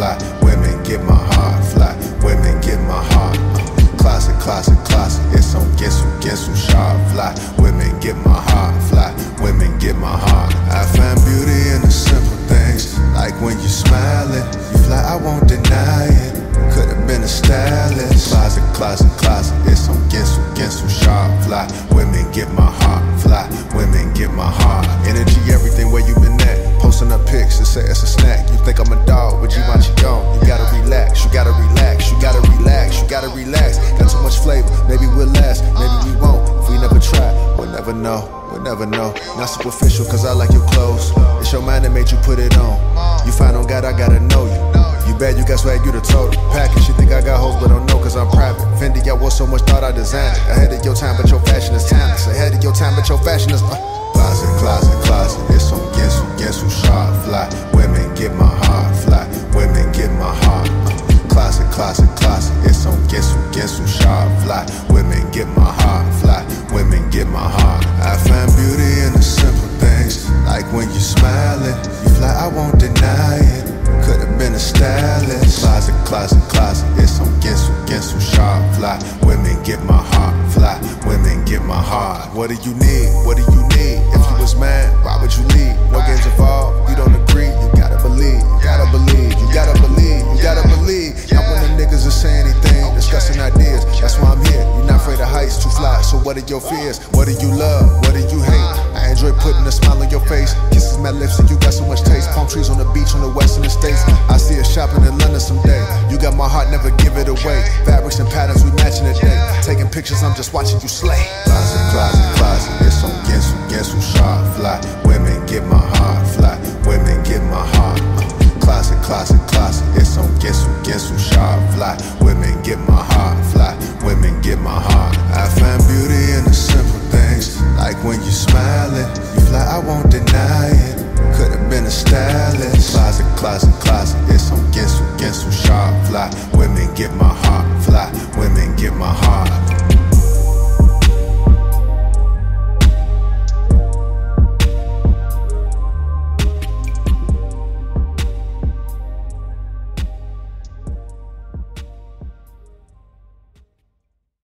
Fly. Women get my heart, fly. Women get my heart. Uh, classic, classic, classic. It's on Gensu, Gensu, sharp, fly. Women get my heart, fly. Women get my heart. I find beauty in the simple things, like when you're smiling. You fly, I won't deny it. Could've been a stylist. Closet, closet, closet. It's on Gensu, Gensu, sharp, fly. Women get my heart, fly. Women get my heart. Energy, everything where you been at. Posting up pics to say it's a snack. You think I'm a dog, but you want never know, we'll never know. Not superficial, cause I like your clothes. It's your mind that made you put it on. You find on God, I gotta know you. You bad, you got swag, you the total package. You think I got hoes, but don't know cause I'm private. Fendi, I wore so much thought I designed it. Ahead of your time, but your fashion is timeless. Ahead of your time, but your fashion is. Uh. Closet, closet, closet. It's on Gensu, Gensu, sharp, fly. Women get my heart, fly. Women get my heart. Uh. Closet, closet, closet. It's on Gensu, Gensu, sharp, fly. Women get stylist. Closet, closet, closet. It's on Gensu, Gensu, sharp, fly. Women get my heart, fly. Women get my heart. What do you need? What do you need? If you was mad, why would you leave? No games involved. You don't agree. You gotta believe. You gotta believe. You gotta believe. You gotta believe. Not when the niggas are saying anything, discussing ideas. That's why I'm here. You're not afraid of heights, too fly. So what are your fears? What do you love? What do you hate? I enjoy putting a smile on your face. Kisses my lips never give it away. Fabrics and patterns we matching today. Taking pictures, I'm just watching you slay. Closet, closet, closet. It's on Gensu, Gensu, sharp, fly. Women get my heart, fly. Women get my heart. Uh, closet, closet, closet. It's on Gensu, Gensu, sharp, fly. Women get my heart, fly. Women get my heart. I find beauty in the simple things, like when you're smiling. You fly, I won't deny it. Could've been a stylist. Closet, closet, closet. It's on Gensu, Gensu, sharp, fly. Women get my heart, fly. Women get my heart.